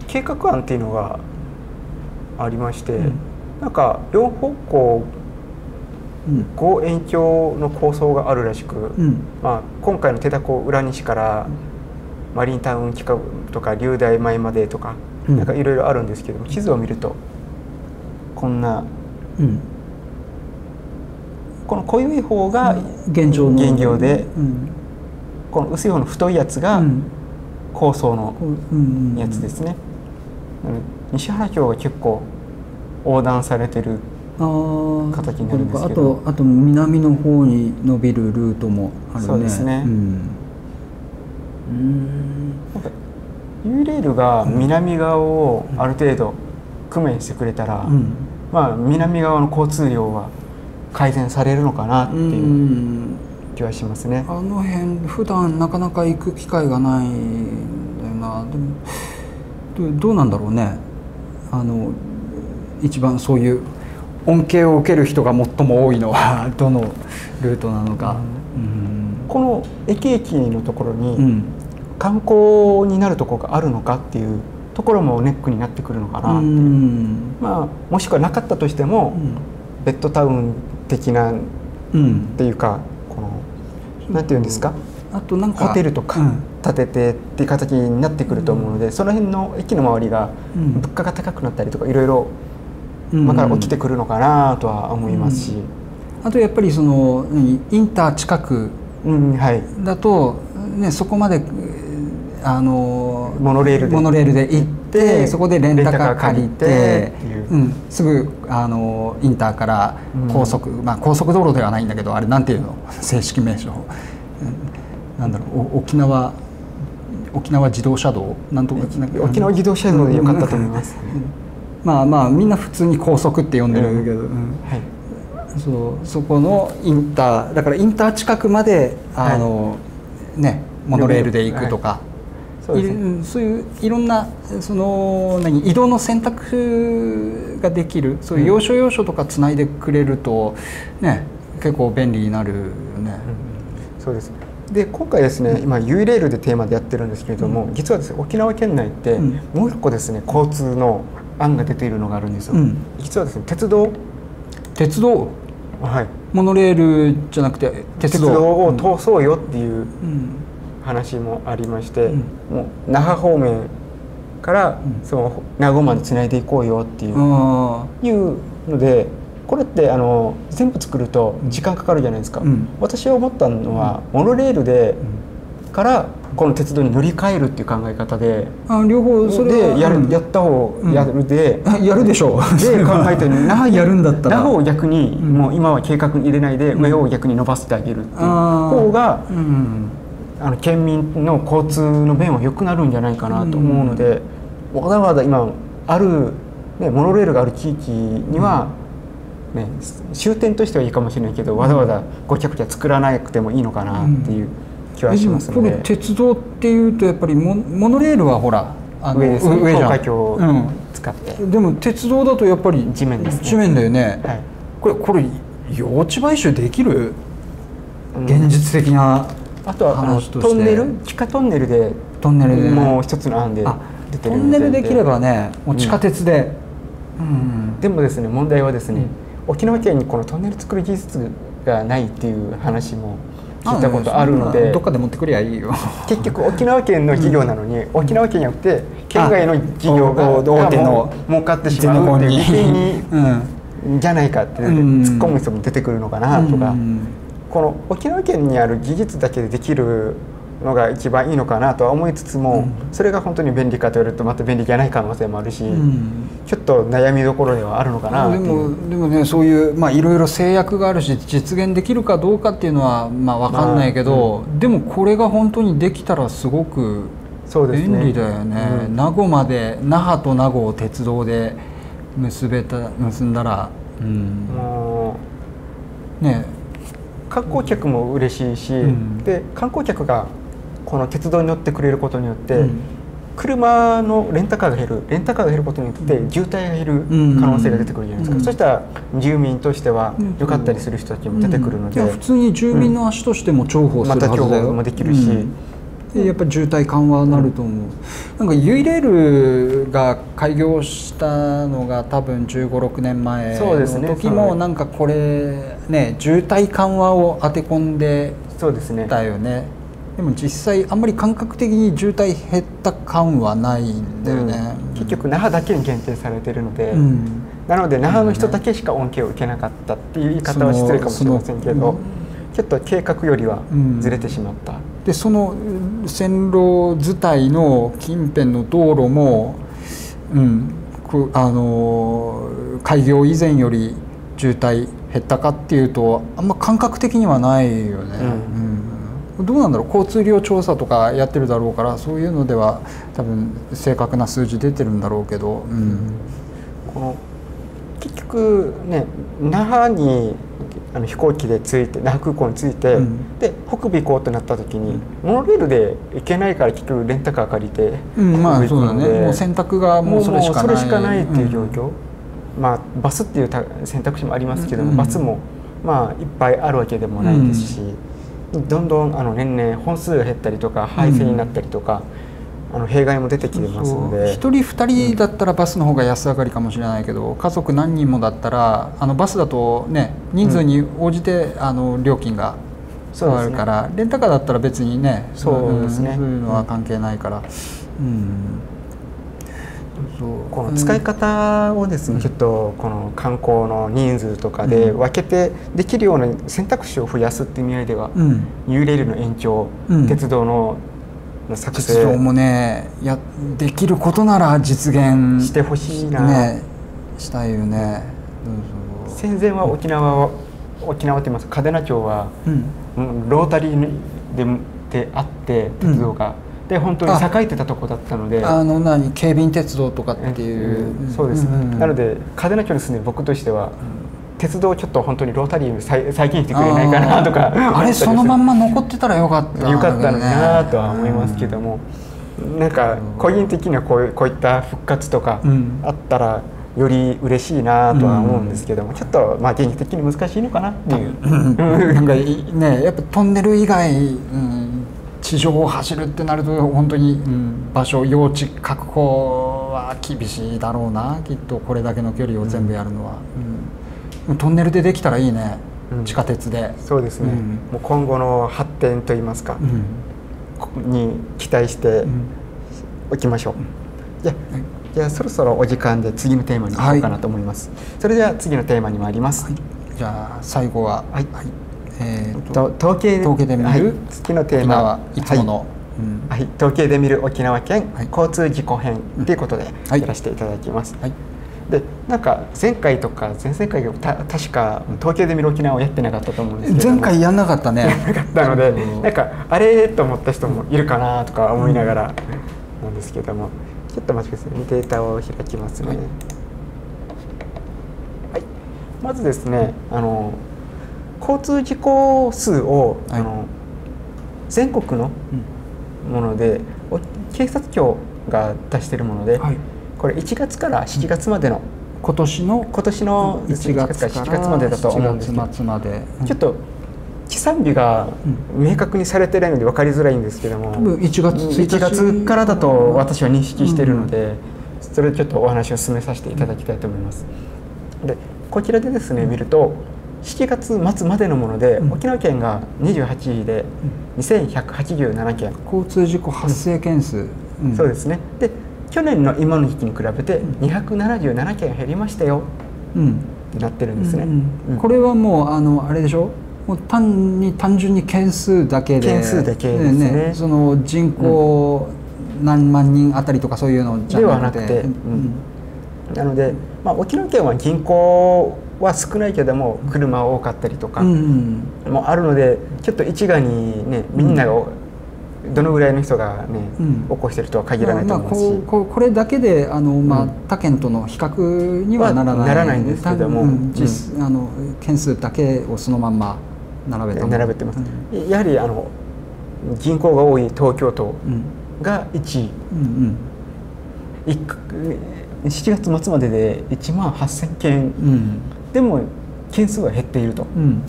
計画案っていうのがありまして、うん。なんか4方向うん。5延長の構想があるらしく、うん。まあ、今回の手だこ裏西からマリンタウン企画とか流大前までとか、うん。なんかいろいろあるんですけども地図を見るとこんなうん。この濃い方が現状の。現状でうん。この薄い方の太いやつがうん。構想のやつですね。西原橋が結構横断されてる形になるんですけあどとあと南の方に伸びるルートもあるね。そうですね。うん。うん U レールが南側をある程度工面してくれたら、うん。まあ南側の交通量は改善されるのかなってういうん。気はしますね。あの辺普段なかなか行く機会がないんだよな。でもどどうなんだろうね。あの一番そういう恩恵を受ける人が最も多いのは どのルートなのか。うん。この駅駅のところにうん観光になるところがあるのかっていうところもネックになってくるのかな、う。ん。まあ、もしくはなかったとしても、ベッドタウン的なっうんていうかこのなんていうんですか？あとなんかホテルとかうん。建ててっていう形になってくると思うので、その辺の駅の周りがうん。物価が高くなったりとかいろいろうん。まあ起きてくるのかなとは思いますし、あとやっぱりその何インター近くだと、ね、そこまでえーあのモノレールで。モノレールで行ってでそこでレンタカー借りてううん、すぐあのインターから高速、まあ、高速道路ではないんだけどあれなんていうの？正式名称、うん。なんだろう。お沖縄沖縄自動車道？なんとか沖縄自動車道でよかったと思います、まあまあみんな普通に高速って呼んでるけど、うん。はい。そうそこのインターだからインター近くまであの、ねモノレールで行くとか、そういういろんなその何移動の選択ができるそういう要所要所とかつないでくれると、ね結構便利になるよね。そうです。で今回ですね今 U レールでテーマでやってるんですけれども、実はですね沖縄県内ってうん。もう一個ですね交通の案が出ているのがあるんですよ、うん。実はですね鉄道。鉄道？はい。モノレールじゃなくて鉄道。を通そうよっていううん話もありまして、うん。もう那覇方面から、うん。その名護までつないでいこうよっていう,、あいうのでこれってあの全部作ると時間かかるじゃないですか、うん。私が思ったのは、モノレールでからこの鉄道に乗り換えるっていう考え方であ両方それはでやる、うん。やった方うん。やるで、あやるでしょう。で考えて那覇 やるんだったら。那覇を逆に、うん。もう今は計画に入れないで、上を逆に伸ばしてあげるっていう方がうんあの県民の交通の便は良くなるんじゃないかなと思うので、わざわざ今ある、ね、モノレールがある地域には、ね、終点としてはいいかもしれないけどわざわざごちゃごちゃ作らなくてもいいのかなっていう気はしますので。えでもこれ鉄道っていうとやっぱりモモノレールはほらあの上上じゃん。橋をうん。使って、でも鉄道だとやっぱり地面ですね。地面だよね、はい。これこれ用地買収できる、うん。現実的なあとはあのトンネル？地下トンネルでトンネルでね。もう一つの案であ出てるトンネルできればねもう地下鉄で、うん。でもですね問題はですね、沖縄県にこのトンネル作る技術がないっていう話も聞いたことあるのでどっかで持ってくりゃいいよ。結局沖縄県の企業なのに、沖縄県じゃなくて県外の企業が大手のがもう儲かってしまうっていうに。うん。じゃないかってうん。突っ込む人も出てくるのかなとか、うんこの沖縄県にある技術だけでできるのが一番いいのかなとは思いつつも、それが本当に便利かと言われるとまた便利じゃない可能性もあるし、うん。ちょっと悩みどころではあるのかなで。もでもねそういうまあいろいろ制約があるし実現できるかどうかっていうのはまあ分かんないけど、でもこれが本当にできたらすごく便利だよね。うん。名護まで那覇と名護を鉄道で結べた結んだら、うん。もねう観光客も嬉しいし、うん。で観光客がこの鉄道に乗ってくれることによって、うん。車のレンタカーが減る。レンタカーが減ることによって渋滞が減るうん可能性が出てくるじゃないですか、うん。そしたら住民としてはうん良かったりする人たちも出てくるので、普通に住民の足としても重宝すまた重るはずだよ、宝もできるし、うんでやっぱり渋滞緩和になると思う、なんかユイレールが開業したのが多分1 5 6年前の時もなんかこれね渋滞緩和を当て込んでそうですね。たよね。でも実際あんまり感覚的に渋滞減った感はないんだよね、うん。結局那覇だけに限定されてるので、うん。なので那覇の人だけしか恩恵を受けなかったっていう言い方は失礼かもしれませんけどそのちょっと計画よりはうん。ずれてしまった、でそのうん線路伝いの近辺の道路も、うん、くあのー開業以前より渋滞減ったかっていうとあんま感覚的にはないよね、うん。どうなんだろう？交通量調査とかやってるだろうからそういうのでは多分正確な数字出てるんだろうけど、うん。この結局ね那覇にあの飛行機で着いて那覇空港に着いて、うん。で北部行こうとなった時にモノレールで行けないから結局レンタカー借りてうん、まあそうだね。もう選択がもうそれしかない。もうそれしかないっていう状ん。況、まあバスっていうた選択肢もありますけども、うん。バスもまあいっぱいあるわけでもないですし、どんどんあの年々本数が減ったりとか廃線になったりとか、あの弊害も出てきてますので。一人二人だったらバスの方が安上がりかもしれないけど家族何人もだったらあのバスだとね人数に応じて、あの料金が変わるから、レンタカーだったら別にねそうですね。んそういうのは関係ないから。うん、この使い方をですね、ちょっとこの観光の人数とかでうん。分けてできるような選択肢を増やすっていう意味合いでは、うん、ユーレールの延長、うん。鉄道の作鉄道成もねやできることなら実現してほしいな、ねしたいよね、戦前は沖縄は沖縄って言いますか嘉手納町は、うん。うんロータリーでであって鉄道が、で本当に栄えてたとこだったので。あの何警備員鉄道とかっていう、うんそうです、んんんなので嘉手納町に住んでる僕としては、鉄道をちょっと本当にロータリーに再再現してくれないかなとか。あれそのまんま残ってたらよかったよかったのになとはうん思いますけども、なんか個人的にはこうこういった復活とかうん。あったらより嬉しいなとは思うんですけども、ちょっとまあ現実的に難しいのかなっていう。うん。なんかいねやっぱトンネル以外、うん、地上を走るってなると本当に、うん、場所用地確保は厳しいだろうな。きっとこれだけの距離を全部やるのは、うんトンネルでできたらいいね、うん。地下鉄で、そうですね、うん。もう今後の発展といいますか、うん。に期待してうん。おきましょう。じゃあじゃあそろそろお時間で次のテーマに行こうかなと思います、それでは次のテーマに参ります、じゃあ最後は、はい。えーとと統計統計で見るはい、次のテーマ。沖縄い。つもの、うん。はい、はい統計で見る沖縄県、はい。交通事故編ということではい。やらせていただきます、はいでなんか前回とか前々回がた確か統計で見る沖縄をやってなかったと思うんですけど。も前回やんなかったね。なのでうん。なんかあれと思った人もいるかなとか思いながらなんですけどもちょっと待ってくださいね。データを開きますね。はい。はい、まずですねあの交通事故数を、はい。あの全国のものでお警察庁が出しているもので、はいこれ1月から7月までの、今年の今年の1月から7月までだと思うんですけど7月末まで、ちょっと起算日が明確にされてないので分かりづらいんですけども、多分1月1日1月からだと私は認識しているので、それでちょっとお話を進めさせていただきたいと思います。でこちらでですね見ると7月末までのもので、うん沖縄県が28位で2187件、交通事故発生件数、ん。そうですね。で去年の今の時期に比べて277件減りましたよ。うん。ってなってるんですね。うんうんこれはもうあのあれでしょ？もう単に単純に件数だけで。件数だけですね。その人口何万人あたりとかそういうのじゃではなくて。なくて、うん。なので、まあ、沖縄県は人口は少ないけども車は多かったりとかうんうんもあるのでちょっと一概にねみんながおどのぐらいの人がね、うん。起こしてるとは限らないとまあ思います。し、こうこうこれだけであの、まあうん他県との比較にはならない。はならないんですけども。実あの件数だけをそのまんま並べたもの並べてます、うん。やはりあの人口が多い東京都うん。が1位。うん一か7月末までで1万8000件。うん。でも件数は減っているとうん。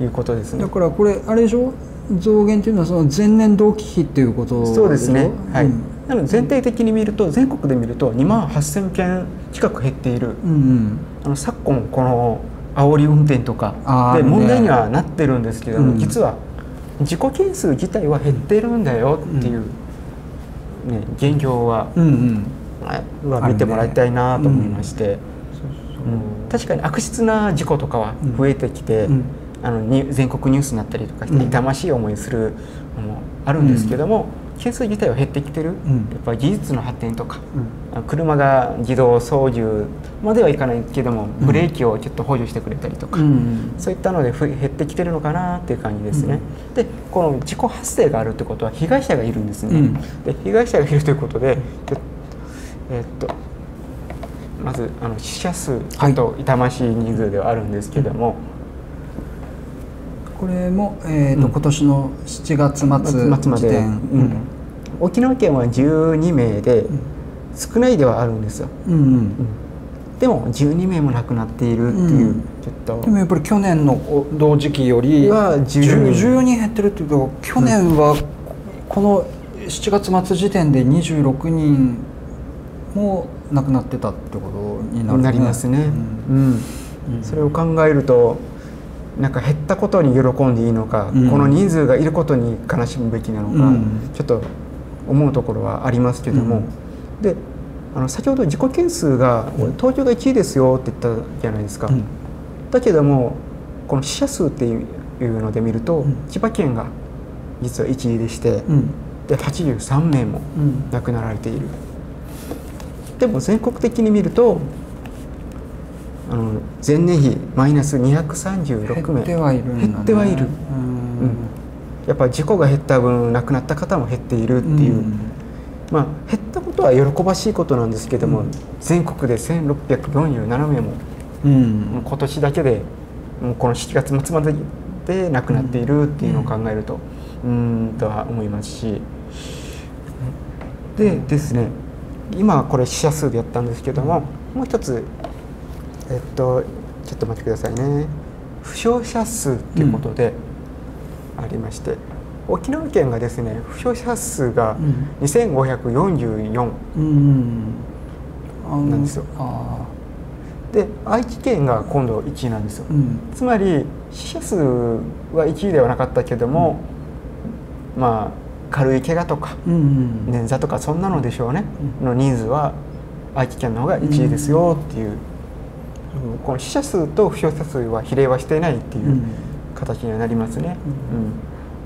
いうことですね。だからこれあれでしょ？増減っていうのはその前年同期比っていうことそうですね。はい、うんなので全体的に見ると全国で見ると2万8000件近く減っている。うんうん。あの昨今この煽り運転とかで問題にはなってるんですけども、うん。実は事故件数自体は減ってるんだよっていう、ね、現状は、うんうん。まあ見てもらいたいなと思いまして、そううん。確かに悪質な事故とかは増えてきて、うんあのに全国ニュースになったりとか痛ましい思いするのもあるんですけども、件数自体は減ってきてる、ん。やっぱり技術の発展とか、うん。車が自動操縦まではいかないけどもうん。ブレーキをちょっと補助してくれたりとか、うんそういったのでふ減ってきてるのかなっていう感じですね。でこの事故発生があるってことは被害者がいるんですね。うん。で被害者がいるということでえーっとまずあの死者数ちょっと痛ましい人数ではあるんですけども、これも、えーとうん。今年の7月末末まで、時点、うん。沖縄県は12名でん。少ないではあるんですよ。うんうん。うん。でも12名も亡くなっているっていう、うん。ちょっと。でもやっぱり去年のお同時期よりは10 10 10人減ってるっていうと去年はこの7月末時点で26人も亡くなってたってことになる、なりますね、うん。うん。うん。それを考えるとなんか減ったことに喜んでいいのか、うん。この人数がいることに悲しむべきなのか、うん。ちょっと思うところはありますけども、であの先ほど事故件数がうん東京が1位ですよって言ったじゃないですか、うん。だけどもこの死者数っていうので見ると、うん。千葉県が実は1位でして、うん。で83名もうん。亡くなられている。でも全国的に見るとあの前年比マイナス236名。減ってはいるね、減ってはいる。うん。やっぱ事故が減った分亡くなった方も減っているっていう、ん。まあ減ったことは喜ばしいことなんですけども、うん。全国で1647名もうん。もう今年だけでもうこの7月末までで亡くなっているっていうのを考えるとうーんとは思いますし。でですね今はこれ死者数でやったんですけどももう一つえっとちょっと待ってくださいね。負傷者数っていうことでありまして、沖縄県がですね負傷者数がうん。2544うんあのなんですよ。あで愛知県が今度1位なんですよ。ーうん。つまり死者数は1位ではなかったけども、まあ軽い怪我とかうんうん。捻挫とかそんなのでしょうね、の人数は愛知県の方が1位ですよっていう、この死者数と負傷者数は比例はしていないっていううん形にはなりますね。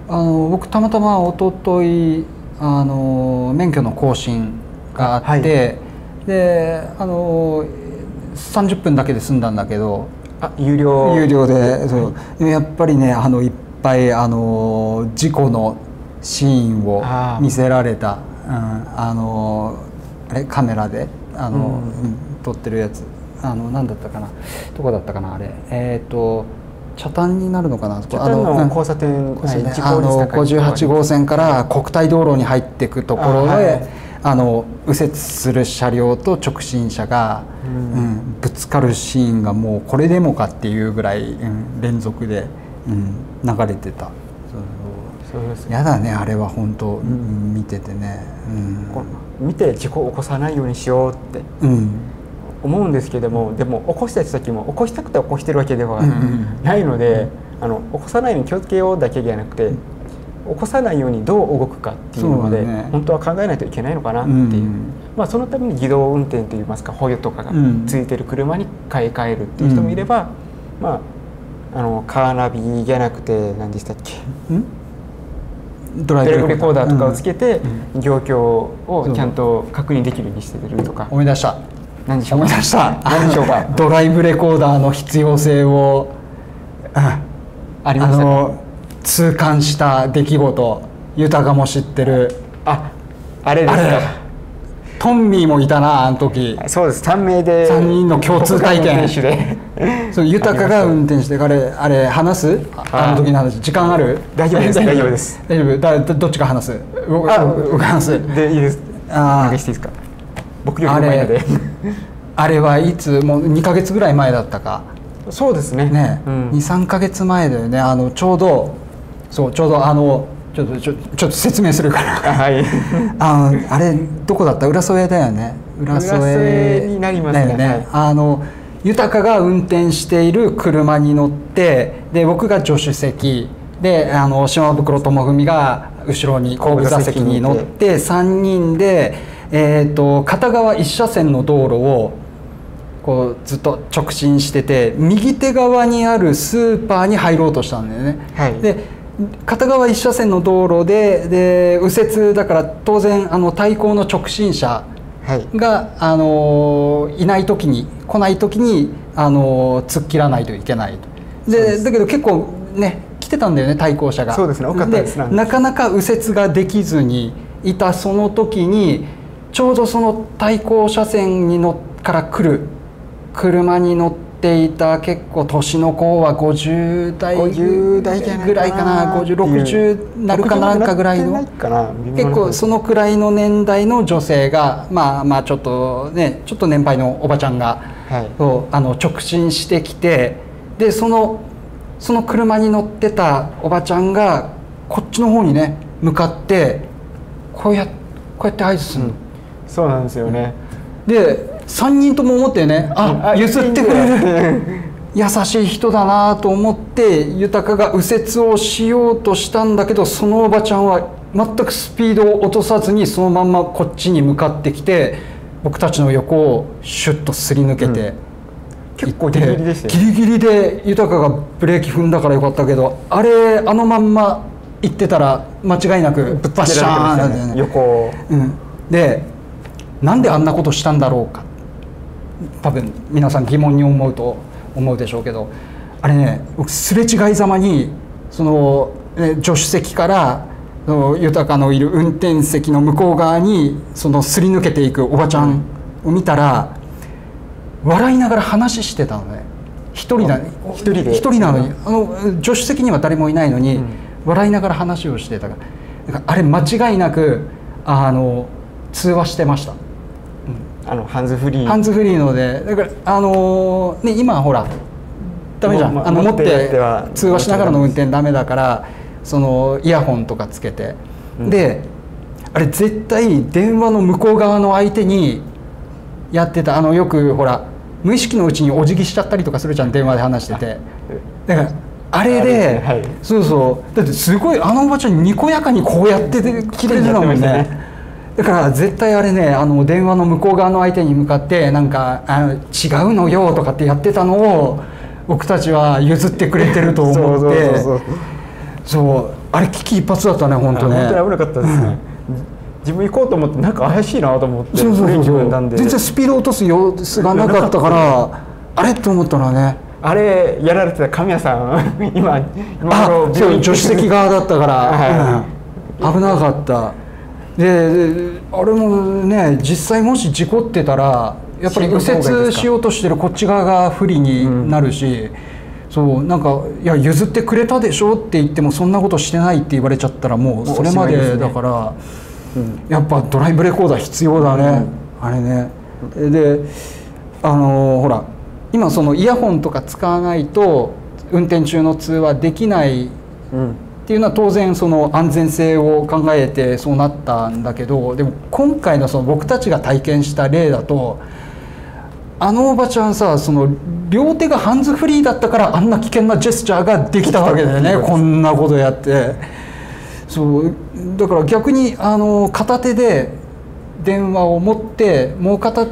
あの僕たまたま一昨日あの免許の更新があって、はい。であの30分だけで済んだんだけどあ有料。有料でそう。でもやっぱりねあのいっぱいあの事故のシーンを見せられた、うん、あのあれカメラであの、うん。うん撮ってるやつあの何だったかな。どこだったかなあれ。えっ、と茶炭になるのかな北谷の交差点、はい。事あの故率高い58号線から国体道路に入っていくところであはい。あの右折する車両と直進車が、うん。うんぶつかるシーンがもうこれでもかっていうぐらい、うん連続で、うん流れてた。そうそうですね。やだねあれは本当、うん。見ててね。こう見て事故を起こさないようにしようって。うん、うん思うんですけどもでも起こした人たちも起こしたくて起こしてるわけではうんうん。ないので、あの起こさないように気をつけようだけじゃなくて、起こさないようにどう動くかっていうので、ね。本当は考えないといけないのかなっていう、うんまあ、そのために自動運転といいますか補助とかがうん。ついてる車に買い替えるっていう人もいれば、まああのカーナビじゃなくて何でしたっけ？ドライブテレコーダーとかをつけて、う状況をちゃんと確認できるようにしてるとか、思い出した何でしょうか何でしょうかドライブレコーダーの必要性を、うんありました痛感した出来事豊も知ってる。ああれですか？トンミーもいたなあの時。そうです。3名で三人の共通体験。そう豊が運転してあれあれ話す？あ。ああの時の話。時間ある？大丈夫です。大丈夫です。大丈夫。だだどっちが話す。僕が話す。でいいです。あー。流していいですか？僕より前ので あれはいつもう2か月ぐらい前だったか。そうですね。ね、うん。23か月前だよね。あのちょうどそうちょうどあのちょっとちょちょっと説明するから。あ はい。あのあれどこだった？浦添だよね。浦添。浦添になりますね。だよね、はい。あの豊が運転している車に乗ってで僕が助手席。であの島袋智文が後ろに後部座席に乗って3人で、えー、と片側1車線の道路をこうずっと直進してて右手側にあるスーパーに入ろうとしたんだよね。はい。で片側1車線の道路でで右折だから当然あの対向の直進車はい。が、あのいない時に来ない時に、あの突っ切らないといけないと。でだけど結構ね来てたんだよね対向車が。そうですね多かったですなんか。なかなか右折ができずにいたその時にちょうどその対向車線に乗っから来る車に乗っていた結構年の子は50代50代じゃないぐらいかな5060なるかなんかぐらいの60なってないかな微妙な。結構そのくらいの年代の女性がまあまあちょっとねちょっと年配のおばちゃんが、はい。あの直進してきてでそのその車に乗ってたおばちゃんがこっちの方にね向かってこうやこうやって合図するの、そうなんですよね。で3人とも思ってねああ譲ってくれ。る優しい人だなと思って豊が右折をしようとしたんだけどそのおばちゃんは全くスピードを落とさずにそのまんまこっちに向かってきて僕たちの横をシュッとすり抜けて、結構ギリギリでしたよギリギリで豊がブレーキ踏んだからよかったけどあれあのまんま行ってたら間違いなくバッシャーンなんだよね。横を。うん、でなんであんなことしたんだろうか。多分皆さん疑問に思うと思うでしょうけど。あれね僕すれ違いざまにその、ね助手席からその豊のいる運転席の向こう側にそのすり抜けていくおばちゃんを見たら笑いながら話してたのね。一人だあ一人で。一人なのに。あの助手席には誰もいないのに、うん。笑いながら話をしてたから。あれ間違いなくあの通話してました、あのハンズフリー。ハンズフリーのでだからあのね今ほらダメじゃん、もうあの持って通話しながらの運転ダメだからそのイヤホンとかつけて、うん。であれ絶対電話の向こう側の相手にやってたあのよくほら無意識のうちにお辞儀しちゃったりとかするじゃん電話で話してて。だからあれで、はい。そうそう。だってすごいあのおばちゃんにこやかにこうやってて綺麗だもんねだから絶対あれねあの電話の向こう側の相手に向かってなんかあの違うのよとかってやってたのを僕たちは譲ってくれてると思って。そうそうそうそう。そうあれ危機一髪だったね本当ね。本当に危なかったですね、自分行こうと思ってなんか怪しいなと思ってそうそうそうそう。全然スピード落とす様子がなかったからあれと思ったらね。あれやられてた神谷さん 今今あ頃そう助手席側だったから、はうん。危なかったでであれもね実際もし事故ってたらやっぱり右折しようとしてるこっち側が不利になるし、そうなんか「いや譲ってくれたでしょ」って言ってもそんなことしてないって言われちゃったらもうそれまでもうおしまいですね。だから、やっぱドライブレコーダー必要だね、あれね。であのほら今そのイヤホンとか使わないと運転中の通話できないうんっていうのは当然その安全性を考えてそうなったんだけどでも今回のその僕たちが体験した例だとあのおばちゃんさその両手がハンズフリーだったからあんな危険なジェスチャーができたわけだよね。こんなことやって。そう。だから逆にあの片手で電話を持ってもう片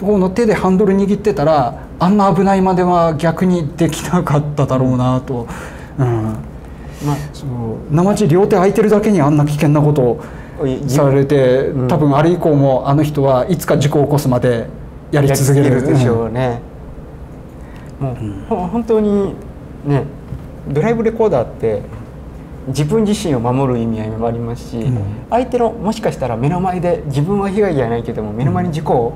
方の手でハンドル握ってたらあんな危ないまでは逆にできなかっただろうなと。うんまあそう生地両手空いてるだけにあんな危険なことをされて、うん。多分あれ以降もあの人はいつか事故を起こすまでやり続ける。でしょうね、もう、ほ本当にねドライブレコーダーって自分自身を守る意味合いもありますし、うん。相手のもしかしたら目の前で自分は被害じゃないけども目の前に事故を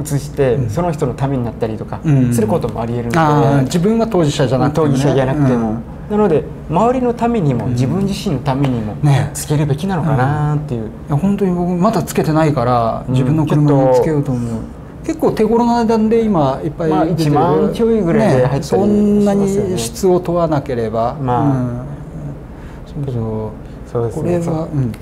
移して、うん。その人のためになったりとかうん。することもありえるので、自分が当事者じゃなくても、ね、当事者じゃなくても、うんなので周りのためにも、うん。自分自身のためにもね。つけるべきなのかなっていう、いや本当に僕まだつけてないからうん。自分の車につけようと思う、結構手頃な値段で今いっぱいまあ出てる。1万ちょいぐらいで入ったりそんなに質を問わなければ。まあ。うん、そうですね。これはうん。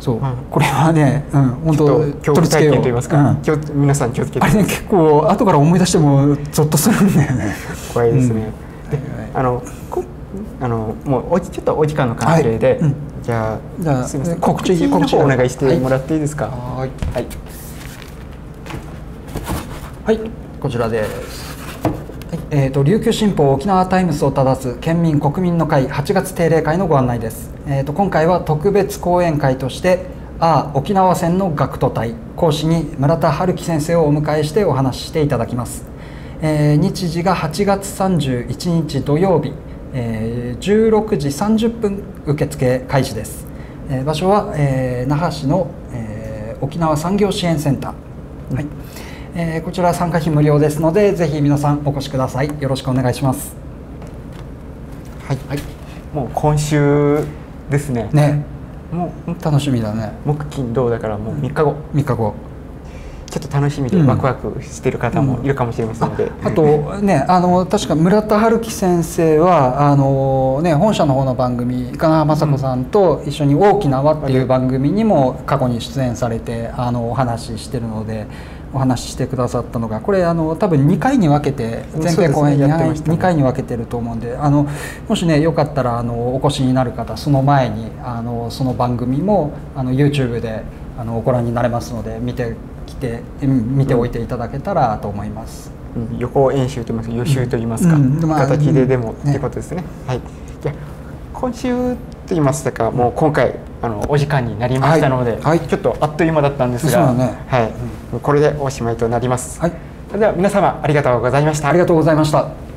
そう、うん。これはね、うん、本当ちょっと恐怖体験といいますか、うん。皆さん気をつけて。あれね結構後から思い出してもゾッとするんだよね。怖いですね、あのこあのもうおちょっとお時間の関係で、はいうん。じゃあじゃあすみません。告知告知お願いしてもらっていいですか？はい。はい。はい、こちらです。はい。えー、と琉球新報沖縄タイムスを正す県民国民の会8月定例会のご案内です、えー、と今回は特別講演会としてああ沖縄戦の学徒隊講師に村田春樹先生をお迎えしてお話ししていただきます、えー日時が8月31日土曜日、えー16時30分受付開始です、えー場所は、えー那覇市の、えー沖縄産業支援センター、はい。えーこちら参加費無料ですのでぜひ皆さんお越しください。よろしくお願いします。はい、もう今週ですね。ね。もう楽しみだね。木金土だからもう3日後、3日後ちょっと楽しみでうん。ワクワクしてる方もいるかもしれませんので、あとねあの確か村田春樹先生はあの、ね、本社の方の番組金川雅子さんと一緒に「大きな輪」っていう番組にも過去に出演されてあのお話ししてるのでお話ししてくださったのがこれあの多分2回に分けて前編後編そうですね。やってましたね。2回に分けてると思うんであのもしねよかったらあのお越しになる方その前にあのその番組もあの YouTube であのご覧になれますので見てきてうん見ておいていただけたらと思います。うん予行演習といいますか予習といいますか、まあ形ででも、ってことですね。はい。じゃあ今週と言いましたかもう今回あのお時間になりましたので、はいはい。ちょっとあっという間だったんですが、ね。はい。これでおしまいとなります、はい、それでは皆様ありがとうございました。ありがとうございました。